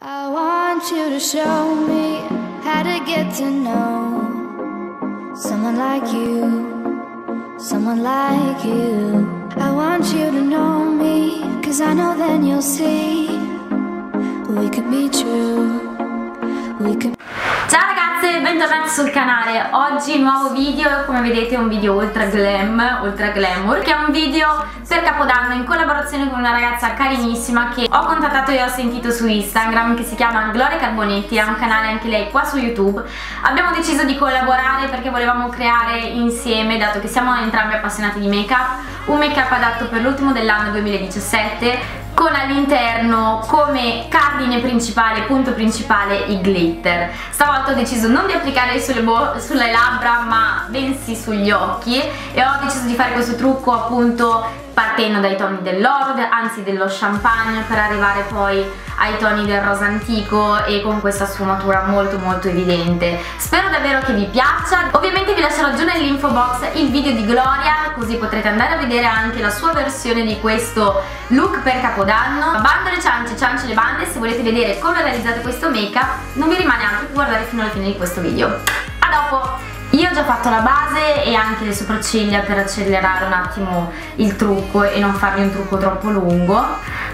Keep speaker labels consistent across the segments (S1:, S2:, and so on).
S1: I want you to show me how to get to know someone like you, someone like you. I want you to know me, cause I know then you'll see we could be true, we could.
S2: Ciao ragazze, bentornati sul canale. Oggi nuovo video, come vedete è un video ultra glam, ultra glamour Che è un video per Capodanno in collaborazione con una ragazza carinissima Che ho contattato e ho sentito su Instagram Che si chiama Gloria Carbonetti, ha un canale anche lei qua su YouTube. Abbiamo deciso di collaborare perché volevamo creare insieme Dato che siamo entrambi appassionati di make up Un make up adatto per l'ultimo dell'anno 2017 con all'interno come cardine principale, punto principale, il glitter. Stavolta ho deciso non di applicare sulle, sulle labbra ma bensì sugli occhi e ho deciso di fare questo trucco appunto partendo dai toni dell'oro, anzi dello champagne per arrivare poi ai toni del rosa antico e con questa sfumatura molto molto evidente. Spero davvero che vi piaccia, ovviamente vi lascerò giù nell'info box il video di Gloria così potrete andare a vedere anche la sua versione di questo look per Capodanno. Bando le ciance, ciance le bande, se volete vedere come realizzate questo make up non vi rimane altro che guardare fino alla fine di questo video. A dopo! Io ho già fatto la base e anche le sopracciglia per accelerare un attimo il trucco e non farvi un trucco troppo lungo.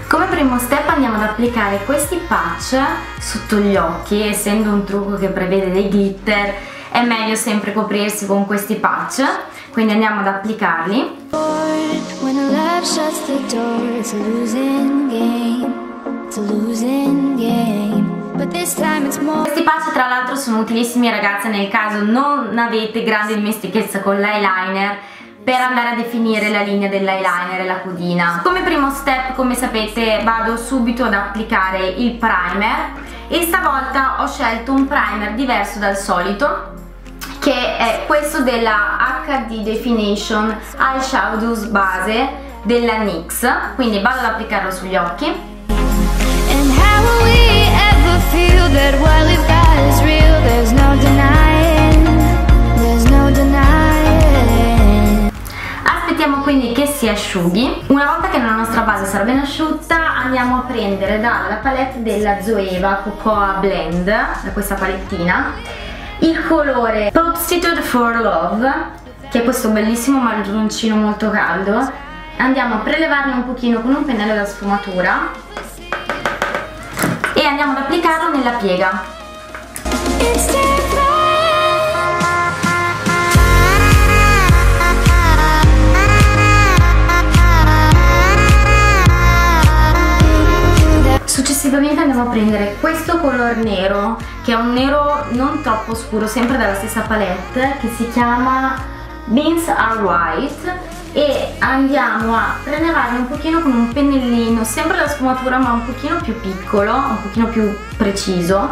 S2: Come primo step andiamo ad applicare questi patch sotto gli occhi, essendo un trucco che prevede dei glitter è meglio sempre coprirsi con questi patch, quindi andiamo ad applicarli. Questi patch tra l'altro sono utilissimi ragazze nel caso non avete grande dimestichezza con l'eyeliner per andare a definire la linea dell'eyeliner e la codina. Come primo step, come sapete, vado subito ad applicare il primer. E stavolta ho scelto un primer diverso dal solito che è questo della HD Definition Eyeshadows Base della NYX quindi vado ad applicarlo sugli occhi Aspettiamo quindi che si asciughi. Una volta che la nostra base sarà ben asciutta Andiamo a prendere dalla palette della Zoeva Cocoa Blend Da questa palettina Il colore Substitute for Love Che è questo bellissimo marroncino molto caldo. Andiamo a prelevarne un pochino con un pennello da sfumatura e andiamo ad applicarlo nella piega. Successivamente andiamo a prendere questo color nero che è un nero non troppo scuro, sempre dalla stessa palette che si chiama Beans Are White e andiamo a prelevarlo un pochino con un pennellino sempre la sfumatura ma un pochino più piccolo un pochino più preciso.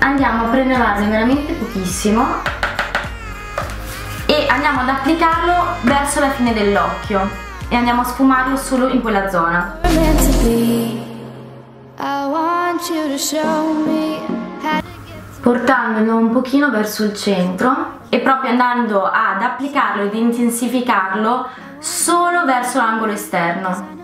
S2: Andiamo a prelevarne veramente pochissimo. E andiamo ad applicarlo verso la fine dell'occhio. E andiamo a sfumarlo solo in quella zona. Portandolo un pochino verso il centro e proprio andando ad applicarlo ed intensificarlo solo verso l'angolo esterno.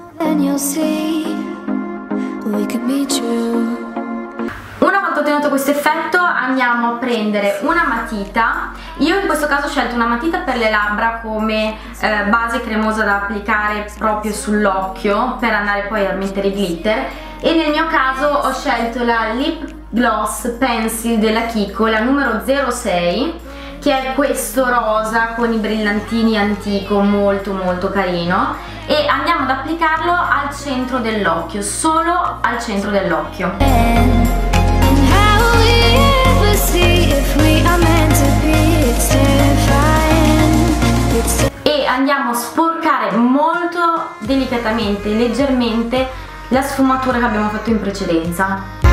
S2: Una volta ottenuto questo effetto andiamo a prendere una matita, io in questo caso ho scelto una matita per le labbra come eh, base cremosa da applicare proprio sull'occhio per andare poi a mettere i glitter. E nel mio caso ho scelto la Lip Gloss Pencil della Kiko, la numero 06 che è questo rosa con i brillantini antico molto molto carino. E andiamo ad applicarlo al centro dell'occhio solo al centro dell'occhio. E andiamo a sporcare molto delicatamente leggermente la sfumatura che abbiamo fatto in precedenza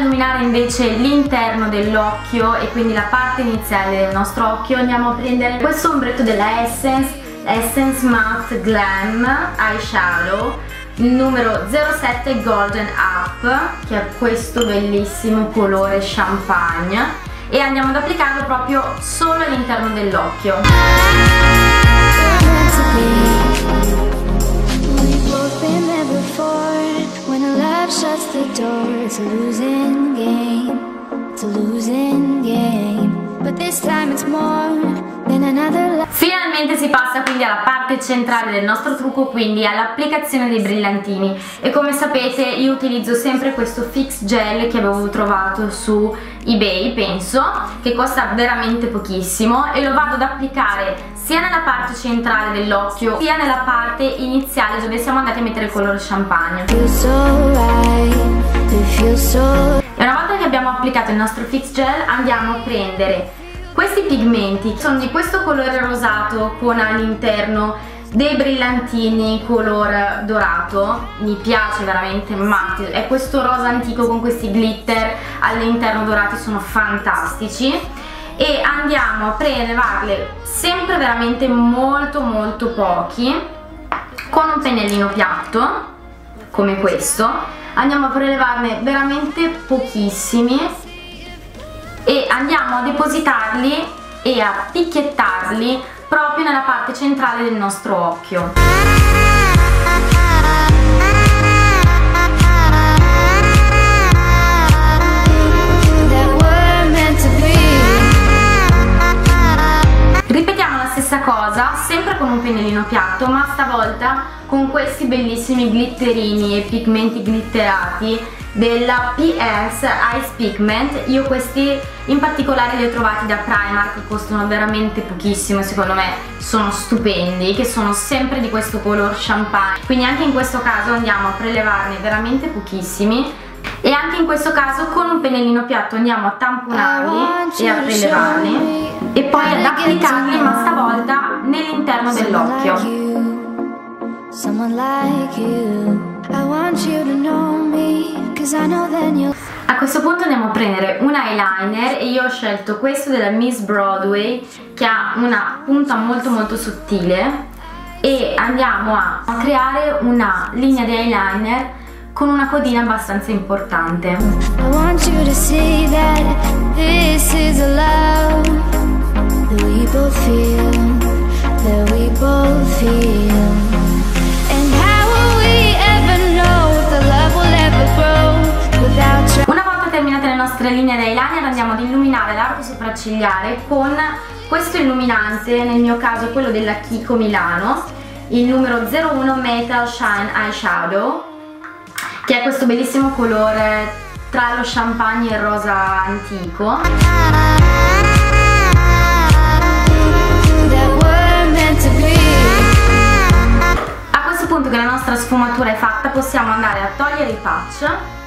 S2: illuminare invece l'interno dell'occhio e quindi la parte iniziale del nostro occhio andiamo a prendere questo ombretto della Essence Essence Matte Glam Eyeshadow numero 07 Golden Up che ha questo bellissimo colore champagne e andiamo ad applicarlo proprio solo all'interno dell'occhio
S1: shuts the door. It's a losing game. It's a losing game. But this time it's more than another life.
S2: Passa quindi alla parte centrale del nostro trucco quindi all'applicazione dei brillantini. E come sapete io utilizzo sempre questo fix gel che avevo trovato su ebay penso che costa veramente pochissimo e lo vado ad applicare sia nella parte centrale dell'occhio sia nella parte iniziale dove siamo andati a mettere il colore champagne. E una volta che abbiamo applicato il nostro fix gel andiamo a prendere questi pigmenti sono di questo colore rosato con all'interno dei brillantini color dorato. Mi piace veramente matti è questo rosa antico con questi glitter all'interno dorati sono fantastici. E andiamo a prelevarle sempre veramente molto molto pochi con un pennellino piatto come questo. Andiamo a prelevarne veramente pochissimi e andiamo a depositarli e a picchiettarli proprio nella parte centrale del nostro occhio. Ripetiamo la stessa cosa, sempre con un pennellino piatto, ma stavolta con questi bellissimi glitterini e pigmenti glitterati della PS Ice Pigment. Io questi in particolare li ho trovati da Primark costano veramente pochissimo secondo me sono stupendi che sono sempre di questo color champagne. Quindi anche in questo caso andiamo a prelevarne veramente pochissimi. E anche in questo caso con un pennellino piatto andiamo a tamponarli e a prelevarli. e poi ad applicarli ma stavolta nell'interno dell'occhio A questo punto andiamo a prendere un eyeliner e io ho scelto questo della Miss Broadway che ha una punta molto molto sottile e andiamo a creare una linea di eyeliner con una codina abbastanza importante. I nostre linee di eyeliner andiamo ad illuminare l'arco sopraccigliare con questo illuminante, nel mio caso quello della Kiko Milano, il numero 01 Metal Shine Eyeshadow, che è questo bellissimo colore tra lo champagne e il rosa antico. A questo punto che la nostra sfumatura è fatta possiamo andare a togliere i patch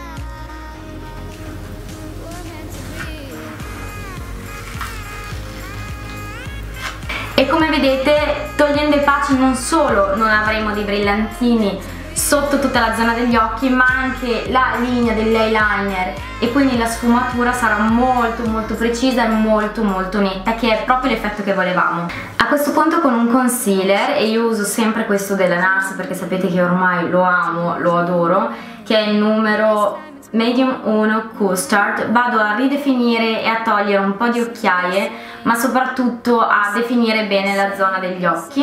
S2: e come vedete togliendo i patch non solo non avremo dei brillantini sotto tutta la zona degli occhi ma anche la linea dell'eyeliner. E quindi la sfumatura sarà molto molto precisa e molto molto netta che è proprio l'effetto che volevamo. A questo punto con un concealer e io uso sempre questo della NARS perché sapete che ormai lo amo, lo adoro che è il numero medium 1 custard vado a ridefinire e a togliere un po' di occhiaie ma soprattutto a definire bene la zona degli occhi.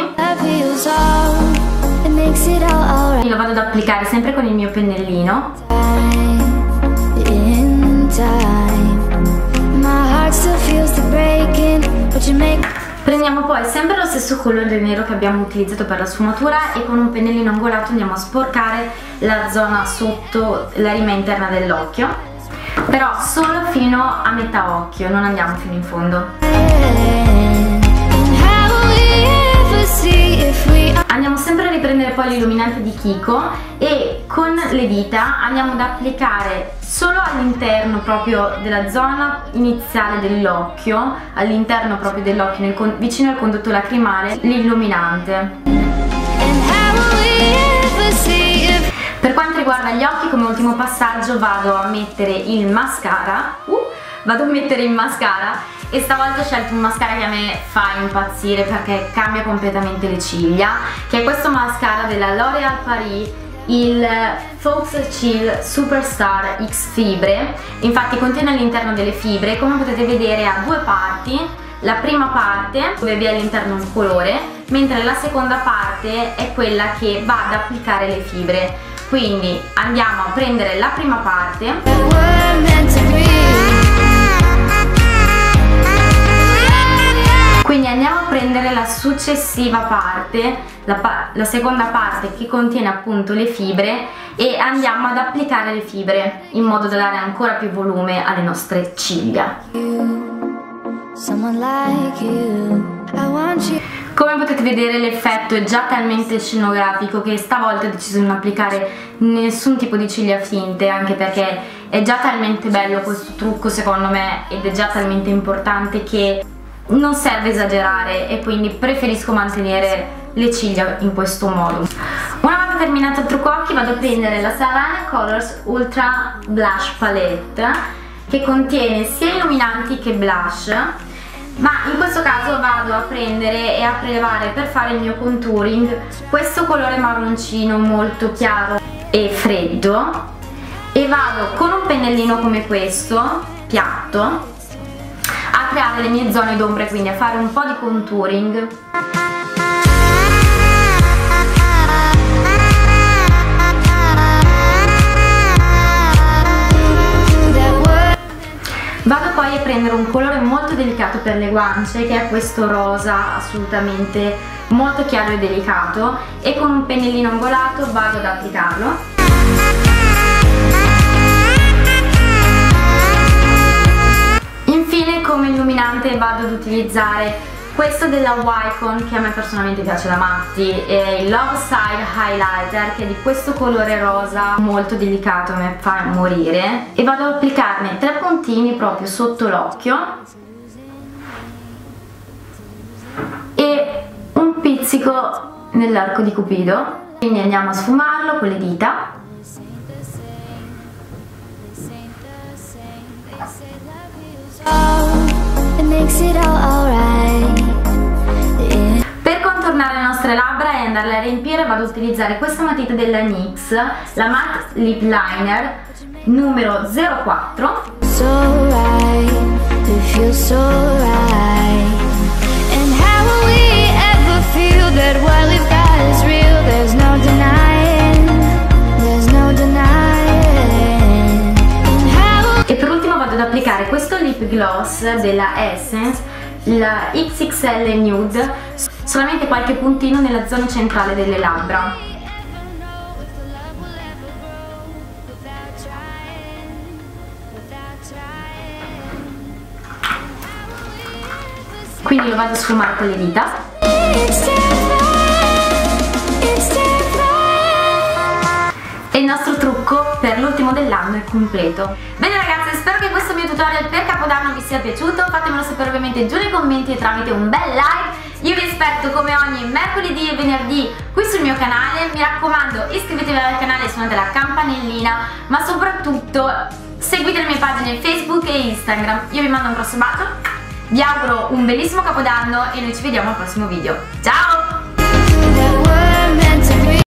S2: Lo vado ad applicare sempre con il mio pennellino Prendiamo poi sempre lo stesso colore nero che abbiamo utilizzato per la sfumatura e con un pennellino angolato andiamo a sporcare la zona sotto la rima interna dell'occhio però solo fino a metà occhio, non andiamo fino in fondo Andiamo sempre a riprendere poi l'illuminante di Kiko e con le dita andiamo ad applicare solo all'interno proprio della zona iniziale dell'occhio, all'interno proprio dell'occhio, vicino al condotto lacrimale, l'illuminante. Per quanto riguarda gli occhi, come ultimo passaggio vado a mettere il mascara, uh, vado a mettere il mascara e stavolta ho scelto un mascara che a me fa impazzire perché cambia completamente le ciglia che è questo mascara della L'Oreal Paris il Fox Chill Superstar X Fibre. Infatti contiene all'interno delle fibre come potete vedere ha due parti. La prima parte dove vi è all'interno un colore mentre la seconda parte è quella che va ad applicare le fibre. Quindi andiamo a prendere la prima parte successiva parte la, pa la seconda parte che contiene appunto le fibre e andiamo ad applicare le fibre in modo da dare ancora più volume alle nostre ciglia. Come potete vedere l'effetto è già talmente scenografico che stavolta ho deciso di non applicare nessun tipo di ciglia finte anche perché è già talmente bello questo trucco secondo me ed è già talmente importante che non serve esagerare e quindi preferisco mantenere le ciglia in questo modo. Una volta terminato il trucco occhi vado a prendere la Savannah Colors Ultra Blush Palette che contiene sia illuminanti che blush ma in questo caso vado a prendere e a prelevare per fare il mio contouring questo colore marroncino molto chiaro e freddo e vado con un pennellino come questo piatto creare le mie zone d'ombre quindi a fare un po' di contouring Vado poi a prendere un colore molto delicato per le guance che è questo rosa assolutamente molto chiaro e delicato e con un pennellino angolato vado ad applicarlo. Come illuminante vado ad utilizzare questo della Wycon che a me personalmente piace da matti è il Love Side Highlighter che è di questo colore rosa molto delicato, mi fa morire. E vado ad applicarne tre puntini proprio sotto l'occhio. E un pizzico nell'arco di cupido. Quindi andiamo a sfumarlo con le dita per contornare le nostre labbra e andarle a riempire vado ad utilizzare questa matita della NYX, la Matte Lip Liner numero 04. So right, questo lip gloss della Essence, la XXL Nude solamente qualche puntino nella zona centrale delle labbra. Quindi lo vado a sfumare con le dita. E il nostro è completo. Bene ragazzi, spero che questo mio tutorial per Capodanno vi sia piaciuto. Fatemelo sapere ovviamente giù nei commenti tramite un bel like io vi aspetto come ogni mercoledì e venerdì qui sul mio canale, mi raccomando iscrivetevi al canale e suonate la campanellina, ma soprattutto seguite le mie pagine Facebook e Instagram. Io vi mando un grosso bacio, vi auguro un bellissimo capodanno e noi ci vediamo al prossimo video. Ciao!